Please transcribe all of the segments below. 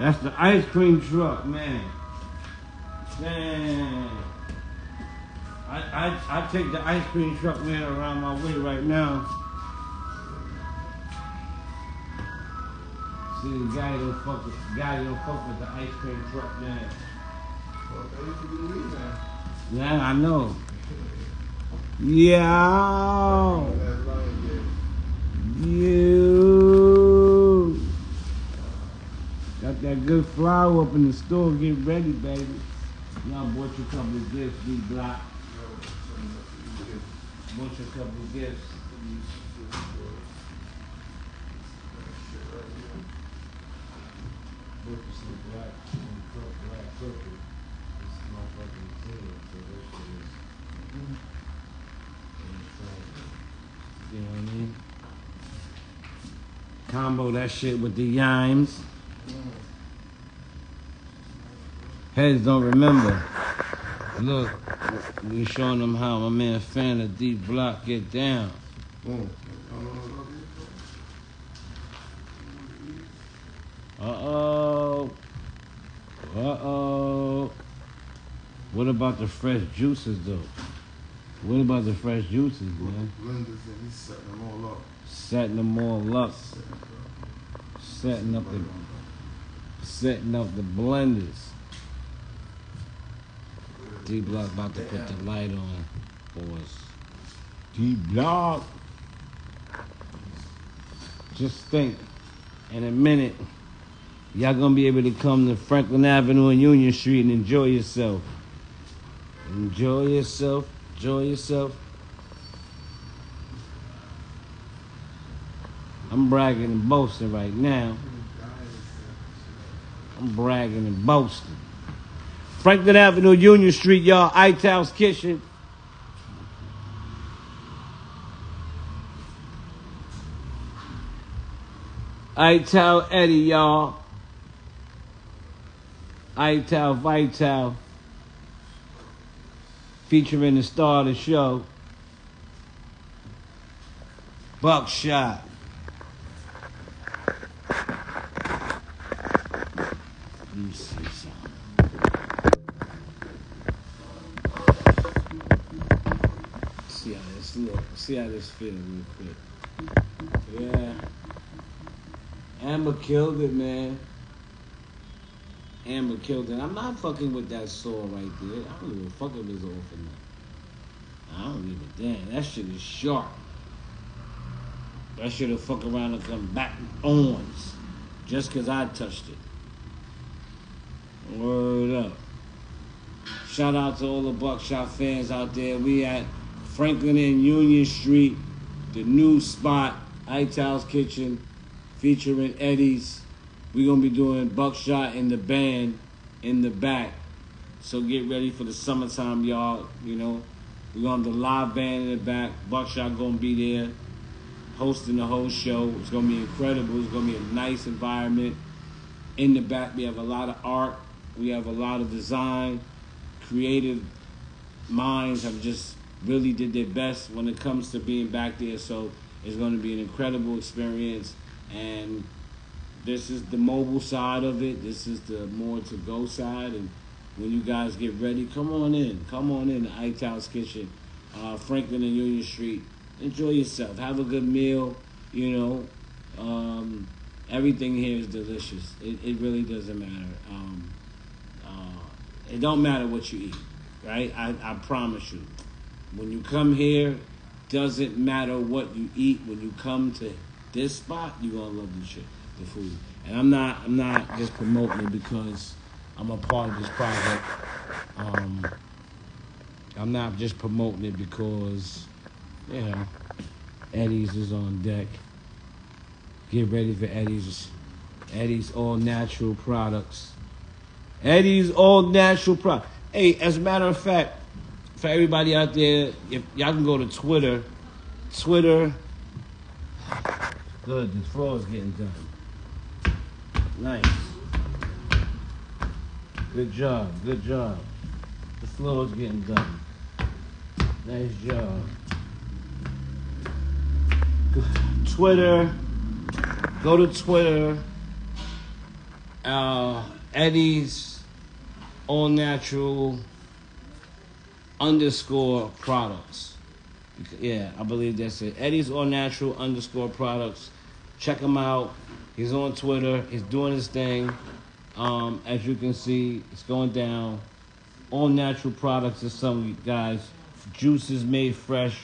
That's the ice cream truck, man. Man. I, I, I take the ice cream truck, man, around my way right now. See, the guy don't fuck with, guy don't fuck with the ice cream truck, man. Well, that used to be the weed man. Yeah, I know. Yeah. That's lying, yeah. You got that good flour up in the store. Get ready, baby. Y'all bought you a couple of gifts, D Block. Bought you a couple of gifts. Black. This so that shit is. You know what I mean? Combo that shit with the yimes. Heads don't remember. Look, we showing them how my man fan of D Block get down. Boom. Uh oh. Uh oh. What about the fresh juices though? What about the fresh juices, man? Blenders and he's setting them all up. Setting them all up. Setting up the setting up the blenders. D Block about to put the light on for us. D Block. Just think, in a minute, y'all gonna be able to come to Franklin Avenue and Union Street and enjoy yourself. Enjoy yourself. Enjoy yourself. I'm bragging and boasting right now. I'm bragging and boasting. Franklin Avenue, Union Street, y'all. Italian's Kitchen. Ital Eddie, y'all. Ital Vital. Featuring the star of the show. Buckshot. Let me see something. See how this look. See how this feel real quick. Yeah. Amber killed it, man. Amber killed it. I'm not fucking with that saw right there. I don't a fuck if it's off or not. I don't give a damn. That shit is sharp. That shit'll fuck around and come back on just cause I touched it. Word up. Shout out to all the Buckshot fans out there. We at Franklin and Union Street, the new spot, Ital's Kitchen, featuring Eddie's. We're gonna be doing Buckshot and the band in the back. So get ready for the summertime, y'all. You know, we're gonna have the live band in the back. Buckshot gonna be there, hosting the whole show. It's gonna be incredible. It's gonna be a nice environment. In the back, we have a lot of art. We have a lot of design. Creative minds have just really did their best when it comes to being back there. So it's going to be an incredible experience. And this is the mobile side of it. This is the more to go side. And when you guys get ready, come on in. Come on in to Italian's Kitchen, uh, Franklin and Union Street. Enjoy yourself. Have a good meal. You know, um, everything here is delicious. It, it really doesn't matter. Um, uh, it don't matter what you eat, right? I, I promise you. When you come here, doesn't matter what you eat. When you come to this spot, you're gonna love the shit, the food. And I'm not, I'm not just promoting it because I'm a part of this project. Um, I'm not just promoting it because, you know, Eddie's is on deck. Get ready for Eddie's. Eddie's all natural products. Eddie's all natural products. Hey, as a matter of fact, for everybody out there, if y'all can go to Twitter, Twitter. Good, the floor is getting done. Nice. Good job, good job. The floor is getting done. Nice job. Twitter. Go to Twitter uh, Eddie's All Natural underscore products. Yeah, I believe that's it. Eddie's All Natural underscore products. Check him out. He's on Twitter. He's doing his thing. Um, as you can see, it's going down. All natural products is some of you guys. Juices made fresh,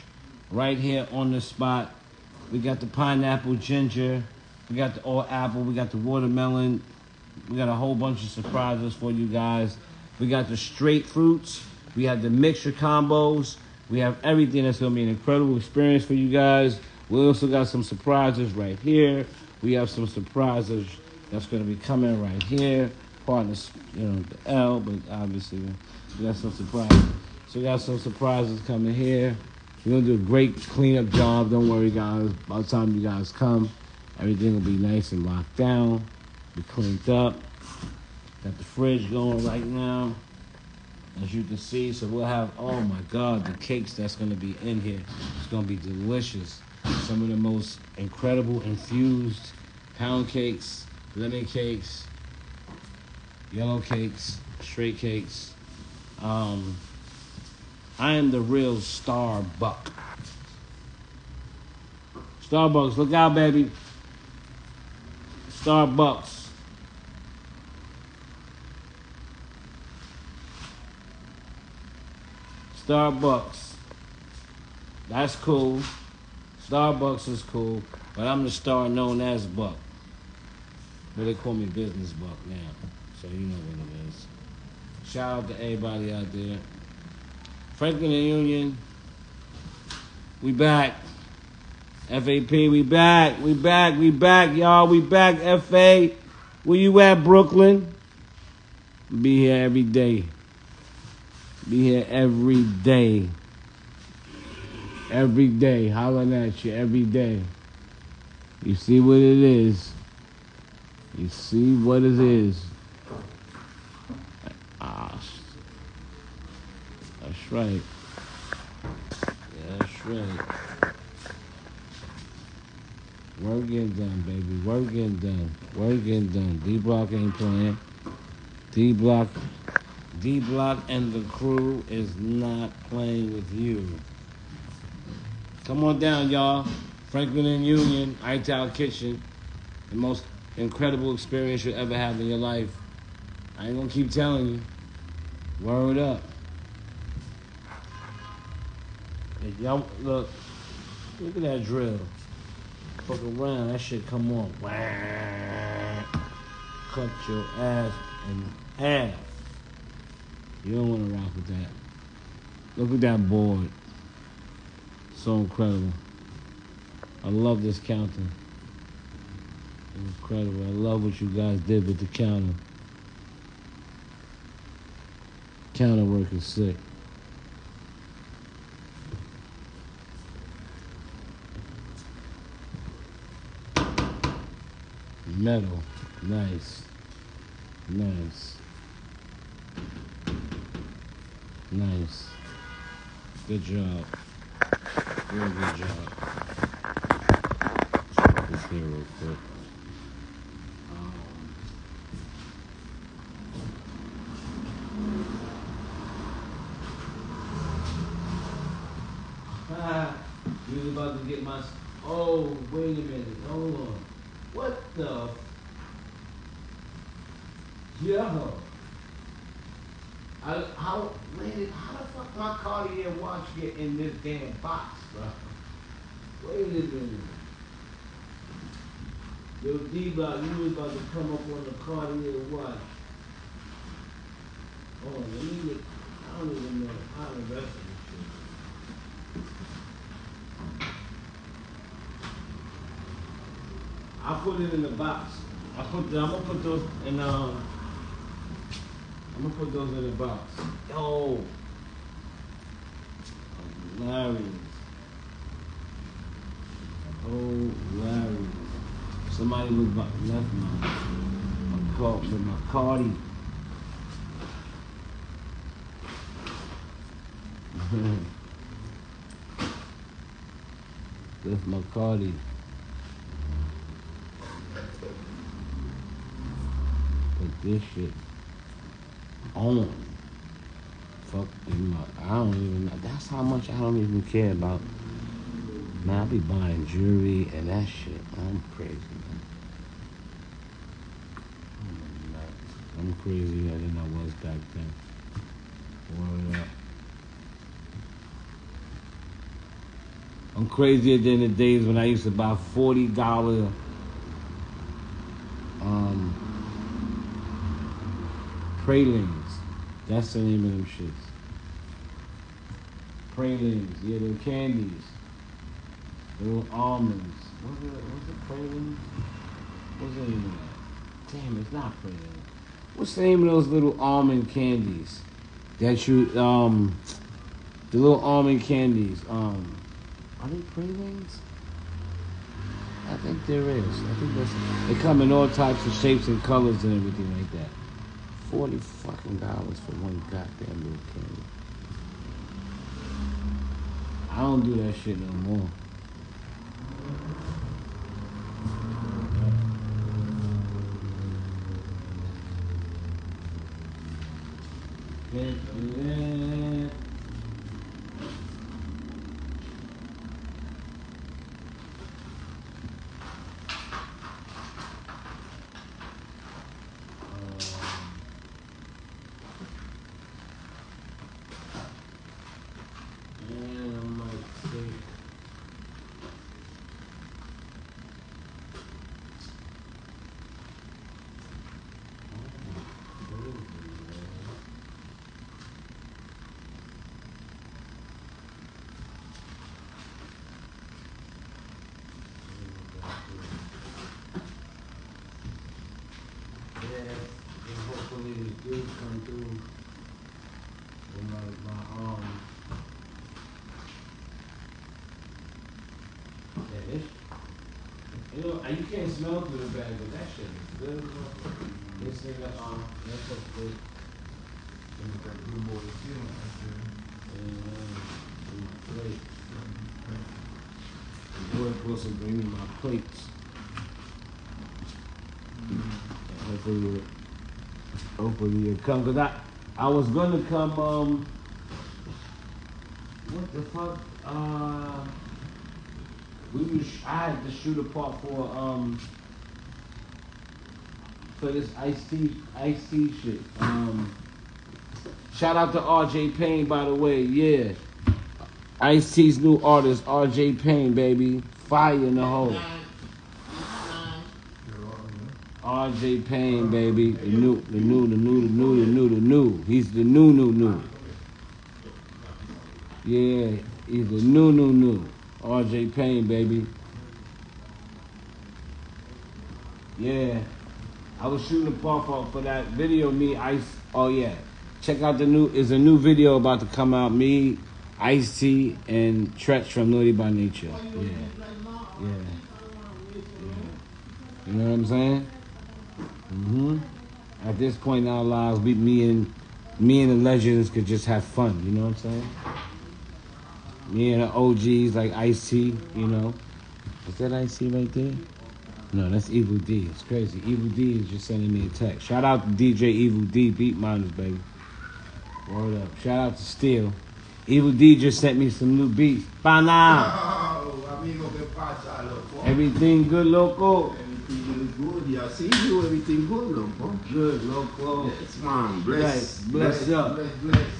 right here on the spot. We got the pineapple ginger. We got the all apple. We got the watermelon. We got a whole bunch of surprises for you guys. We got the straight fruits. We have the mixture combos. We have everything that's gonna be an incredible experience for you guys. We also got some surprises right here. We have some surprises that's gonna be coming right here. Partners, you know, the L, but obviously we got some surprises. So we got some surprises coming here. We're gonna do a great cleanup job. Don't worry, guys. By the time you guys come, everything will be nice and locked down, be cleaned up. Got the fridge going right now, as you can see. So we'll have, oh my God, the cakes that's gonna be in here. It's gonna be delicious. Some of the most incredible infused pound cakes, lemon cakes, yellow cakes, straight cakes. Um, I am the real Starbuck. Starbucks, look out, baby. Starbucks. Starbucks. That's cool. Starbucks is cool, but I'm the star known as Buck. But they call me Business Buck now, so you know what it is. Shout out to everybody out there. Franklin and Union, we back. FAP, we back. We back. We back, y'all. We back. FA, where you at, Brooklyn? Be here every day. Be here every day. Every day. Hollering at you every day. You see what it is. You see what it is. Ah, that's right. That's right. Work getting done, baby. Work getting done. Work getting done. D Block ain't playing. D Block, D Block and the crew is not playing with you. Come on down, y'all. Franklin and Union, Ital Kitchen. The most incredible experience you'll ever have in your life. I ain't gonna keep telling you. Word up. Hey, y'all, look. Look at that drill. Fuck around, that shit come on. Wah. Cut your ass in half. You don't wanna rock with that. Look at that board. So incredible. I love this counter. Incredible. I love what you guys did with the counter. Counter work is sick. Metal. Nice. Nice. Nice. Good job. Very good job. Let's this here real quick. Um, Ah, you was about to get my. s- Oh, wait a minute. Hold on. What the? f- Yo. I, how, where did, how the fuck my Cartier watch get in this damn box, bro? Wait a minute. D-Block, you about to come up on the Cartier watch. Oh, get, I don't even know of this shit. I put it in the box. I put the, I'm gonna put those in um I'm gonna put those in the box. Yo Larry. Oh Larry. Somebody was about left my my car with my Cardi. Left my Cardi. put this shit on. Fuck him up. I don't even know. That's how much I don't even care about. Man, I be buying jewelry and that shit. I'm crazy, man. I'm nuts. I'm crazier than I was back then. Word up. I'm crazier than the days when I used to buy forty dollar um pralines. That's the name of them shits. Pralines, yeah, them candies. Little almonds. What's it? What's it? Pralines? What's the name that? Damn, it's not pralines. What's the name of those little almond candies that you um the little almond candies um are they pralines? I think there is. I think that's they come in all types of shapes and colors and everything like that. Forty fucking dollars for one goddamn little candy. I don't do that shit no more. Can't do that. And I might take Yeah, and hopefully come through with my, my um Yeah, this, you know, you can't smell through the bag, but that shit is good. This nigga, um, that's what's good. And with that blue boy feeling, that's it. And, my plate. The boy supposed to bring me my plates. And Hopefully, hopefully it come. Cause I, I was gonna come, um, what the fuck, uh, we was, I had to shoot a part for, um, for this Ice T shit. Um, shout out to RJ Payne, by the way, yeah. Ice T's new artist, RJ Payne, baby. Fire in the hole. You're all, you know. RJ Payne, baby. The new, the new, the new, the new, the new, the new. He's the new, new, new. Yeah, he's the new, new, new. RJ Payne, baby. Yeah. I was shooting a puff for, for that video, me, Ice. Oh, yeah. Check out the new, is a new video about to come out. Me, Ice T, and Treach from Naughty by Nature. Yeah. Yeah. yeah. You know what I'm saying? Hmm At this point in our lives, we, me and me and the legends could just have fun. You know what I'm saying? Me and the OGs like Ice T. You know, is that Ice T right there? No, that's Evil D. It's crazy. Evil D is just sending me a text. Shout out to DJ Evil D, Beatminerz, baby. Word up. Shout out to Steele. Evil D just sent me some new beats. By now. Oh, amigo, ¿qué pasa, loco? Everything good, loco. Yeah, I see you. Everything good, loco. Good, loco. Yes, man. Bless. Bless, bless up. Bless, bless.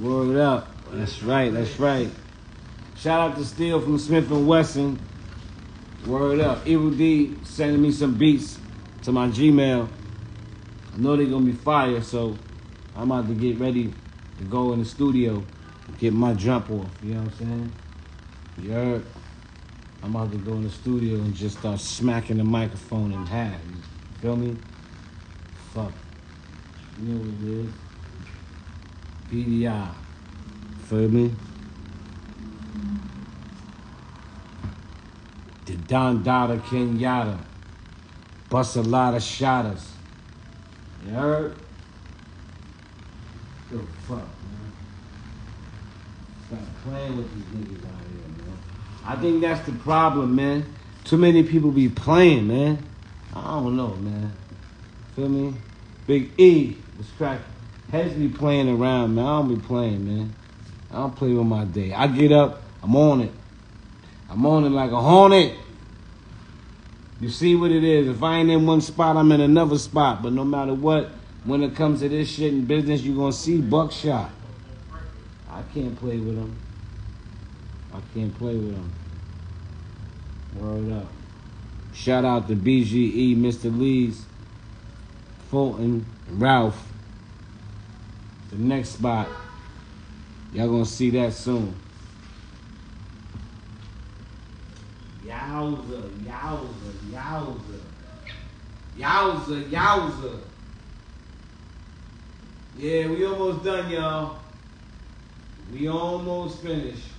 Word up. That's right. That's right. Shout out to Steele from Smith and Wesson. Word up. Evil D sending me some beats to my Gmail. I know they're gonna be fire, so I'm about to get ready to go in the studio, get my jump off. You know what I'm saying? Heard? I'm about to go in the studio and just start smacking the microphone in half. You feel me? Fuck. You know what it is? PDI. Feel me? The Don Dada Kenyatta. Bust a lot of shotters. You heard? The fuck, man. Stop playing with these niggas out here. I think that's the problem, man. Too many people be playing, man. I don't know, man. Feel me? Big E was cracking. Heads be playing around, man. I don't be playing, man. I don't play with my day. I get up, I'm on it. I'm on it like a hornet. You see what it is. If I ain't in one spot, I'm in another spot. But no matter what, when it comes to this shit in business, you're gonna see buckshot. I can't play with them. I can't play with them. Word up. Shout out to BGE, Mr. Lee's, Fulton, Ralph. The next spot. Y'all gonna see that soon. Yowza, yowza, yowza. Yowza, yowza. Yeah, we almost done, y'all. We almost finished.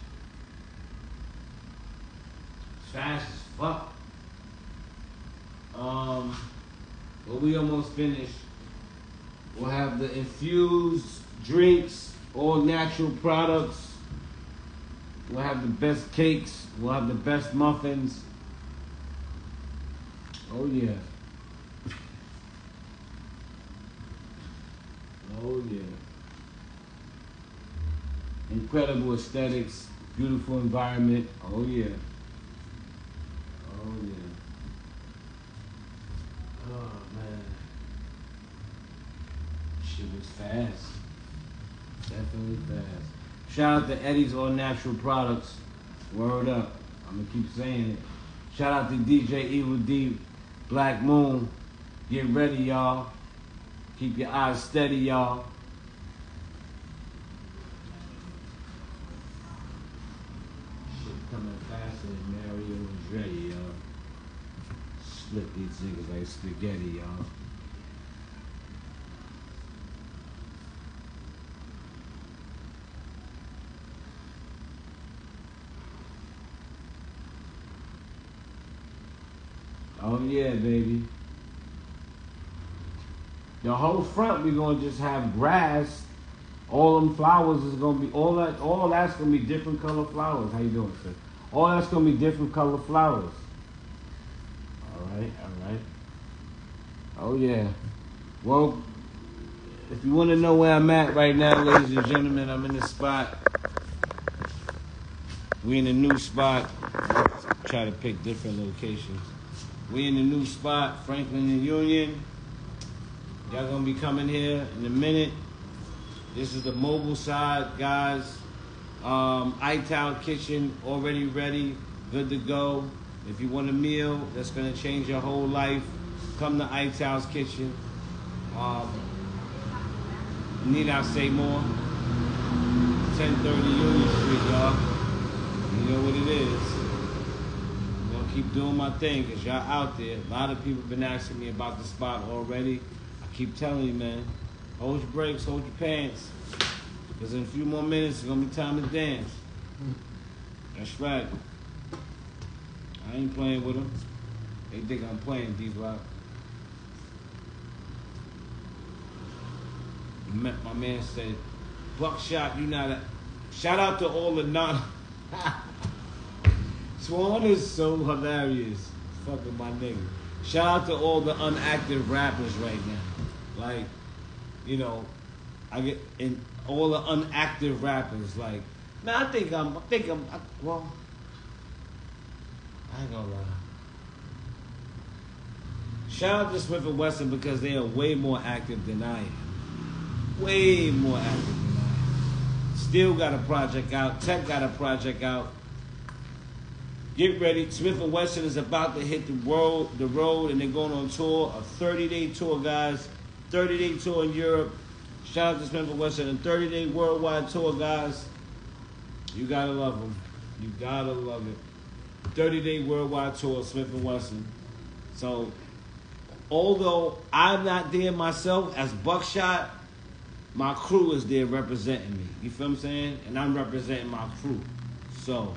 Fast as fuck. Um, but we almost finished. We'll have the infused drinks, all natural products. We'll have the best cakes. We'll have the best muffins. Oh yeah. Oh yeah. Incredible aesthetics, beautiful environment. Oh yeah. Oh yeah. Oh man. Shit was fast. Definitely fast. Shout out to Eddie's All Natural Products. Word up. I'm gonna keep saying it. Shout out to DJ Evil D, Black Moon. Get ready, y'all. Keep your eyes steady, y'all. Shit coming faster than Mario and Dre, y'all. Split these niggas like spaghetti, y'all. Oh yeah, baby. The whole front we gonna just have grass. All them flowers is gonna be all that. All that's gonna be different color flowers. How you doing, sir? All that's gonna be different color flowers. All right, all right. Oh yeah. Well, if you want to know where I'm at right now, ladies and gentlemen, I'm in the spot. We in a new spot. Try to pick different locations. We in the new spot, Franklin and Union. Y'all gonna be coming here in a minute. This is the mobile side, guys. Um, Kitchen already ready, good to go. If you want a meal that's gonna change your whole life, come to Ital's Kitchen. Um, need I say more? 1030 Union Street, y'all. You know what it is. I'm gonna keep doing my thing because y'all out there. A lot of people been asking me about the spot already. I keep telling you, man. Hold your brakes, hold your pants. Because in a few more minutes, it's gonna be time to dance. That's right. I ain't playing with them. They think I'm playing D My man said, Buckshot, you not a. Shout out to all the non. Swan is so hilarious. Fucking my nigga. Shout out to all the unactive rappers right now. Like, you know, I get in all the unactive rappers. Like, man, I think I'm. I think I'm. I, well, I ain't gonna lie. Shout out to Smith and Wesson because they are way more active than I am. Way more active. Steele got a project out. Tek got a project out. Get ready. Smith and Wesson is about to hit the road, the road, and they're going on tour. A 30-day tour, guys. 30-day tour in Europe. Shout out to Smith and Wesson. A 30-day worldwide tour, guys. You gotta love them. You gotta love it. 30-day worldwide tour, Smith and Wesson. So, although I'm not there myself as Buckshot, my crew is there representing me. You feel what I'm saying? And I'm representing my crew. So,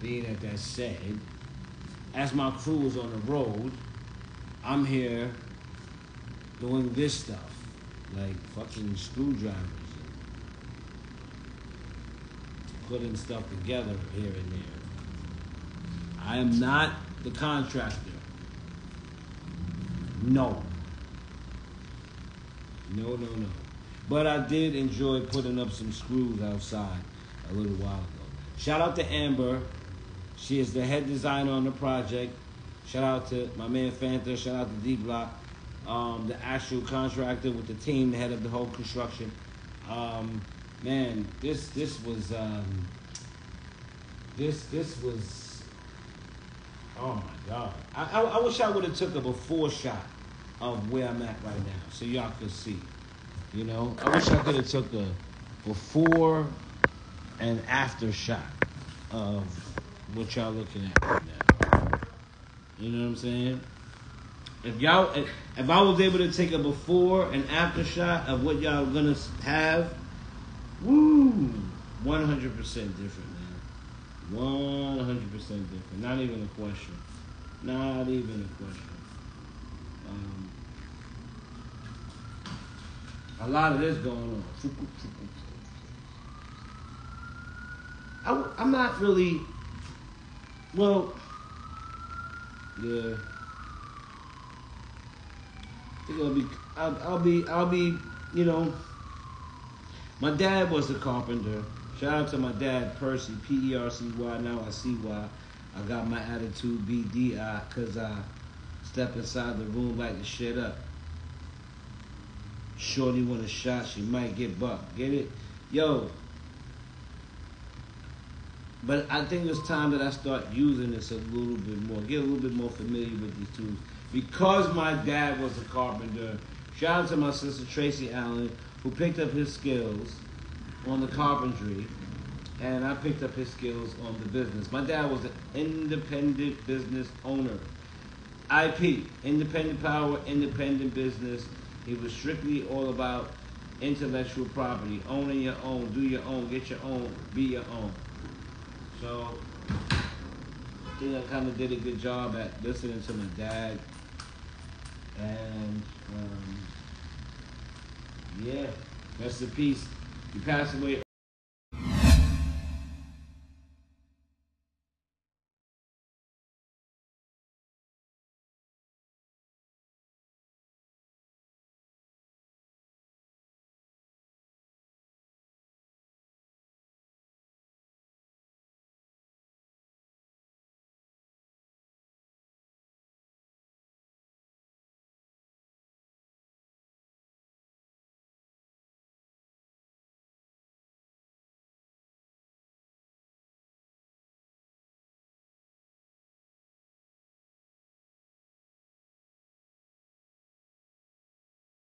being that that's said, as my crew is on the road, I'm here doing this stuff, like fucking screwdrivers, putting stuff together here and there. I am not the contractor. No. No, no, no. But I did enjoy putting up some screws outside a little while ago. Shout out to Amber. She is the head designer on the project. Shout out to my man Fanta. Shout out to D Block, um, the actual contractor with the team, the head of the whole construction. Um, man, this this was um, this this was oh my god. I, I, I wish I would have took a before shot of where I'm at right now, so y'all could see. You know, I wish I could have took a before and after shot of what y'all looking at right now. You know what I'm saying? If y'all, if, if I was able to take a before and after shot of what y'all gonna have, woo, 100% different, man. 100% different. Not even a question. Not even a question. Um, a lot of this going on. I, I'm not really. Well, yeah. I'll be. I'll, I'll be. I'll be. You know. My dad was a carpenter. Shout out to my dad, Percy, P E R C Y. Now I see why I got my attitude B D I, cause I step inside the room like the shit up. Shorty want a shot, she might get bucked. Get it? Yo. But I think it's time that I start using this a little bit more. Get a little bit more familiar with these tools. Because my dad was a carpenter, shout out to my sister Tracy Allen, who picked up his skills on the carpentry, and I picked up his skills on the business. My dad was an independent business owner. IP, independent power, independent business. He was strictly all about intellectual property, owning your own, do your own, get your own, be your own. So I think I kind of did a good job at listening to my dad, and um, yeah, rest in peace. He passed away